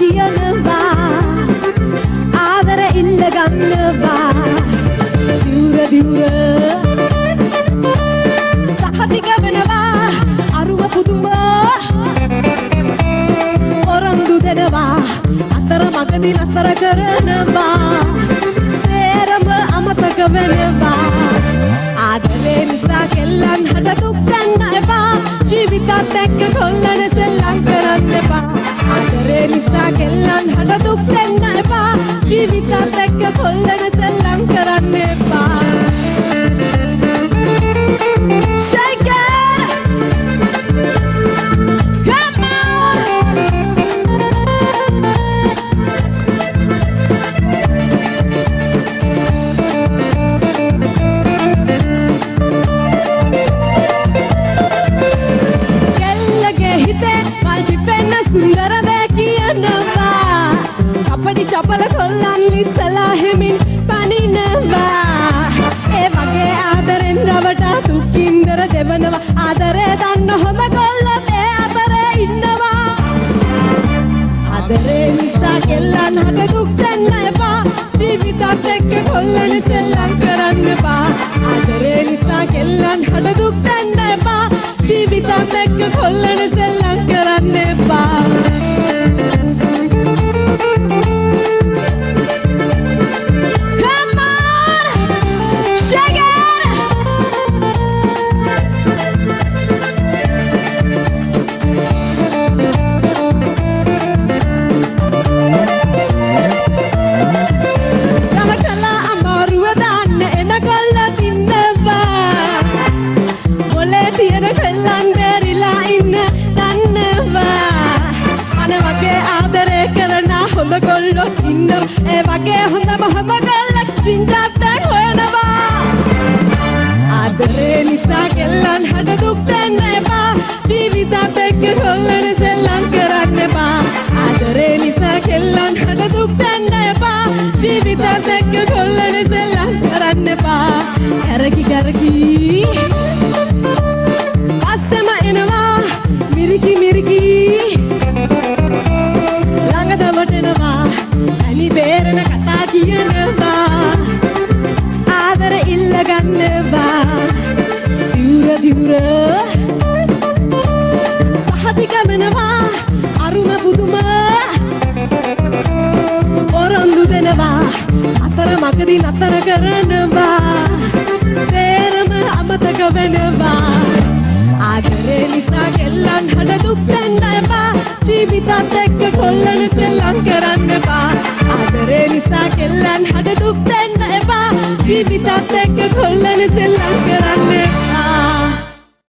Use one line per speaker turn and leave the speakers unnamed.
කියනවා. ආදර ඉල්ල ගන්නවා. දිවුර දිවුර සහතික වෙනවා අරුම පුදුම. පොරොන්දු දෙනවා. අතර මගදී නතර කරනවා. සේරම අමතක වෙනවා. කෙල්ලන් හට දුක් ගන්න එපා ජීවිතත් එක්ක කොල්ලන සෙල්ලම් කරන්න එපා කපඩි චපල කොල්ලන් ඉස්සලා හෙමින් පනිනවා. ඒ වගේ ආදරෙන් රවටා දුක්කින්දර දෙවනවා. ආදරේ දන්න හොඳ කොල්ලත් ඒ අතරේ ඉන්නවා. ආදරේ නිසා කෙල්ලන් හට දුක් දෙන්න එපා. ජීවිතත් එක්ක කොල්ලන සෙල්ලම් කරන්න එපා. ආදරේ නිසා කෙල්ලන් හට දුක් දෙන්න එපා. ජීවිතත් එක්ක කොල්ලන ಎವಾಗೆ ಹೊಂದ ಮಹಮಗಲ್ಲ ಚಿಂಜಾತೇನವಾ ಆದರೆ ನಿಸಾಗೆಲ್ಲ ಹಡದುಗ್ತೇನೆ ಬಾ ಜೀವಿತಾತಕ್ಕೆ ಹೊಲ್ಲಣಿಸೆಲ್ಲ ಕರಾಗ್ನೆ ಬಾ ಆದರೆ ನಿಸಾಗೆಲ್ಲ ಹಡದುಗ್ತೇನೆ ಬಾ ಜೀವಿತಾತಕ್ಕೆ ಹೊಲ್ಲಣಿಸೆಲ್ಲ ಕರಾಗ್ನೆ ಬಾ ಕರಗಿ ಕರಗಿ පහතිකමනවා අරුම පුදුම. පොරොන්දු දෙනවා අතර මගදී නතර කරනවා. සේරම අමතක වෙනවා. ආදරේ නිසා කෙල්ලන් හට දුක් දෙන්න එපා ජීවිතත් එක්ක කොල්ලන සෙල්ලම් කරන්න එපා ආදරේ නිසා කෙල්ලන් හට දුක් දෙන්න එපා ජීවිතත් එක්ක කොල්ලන සෙල්ලම් කරන්න එපා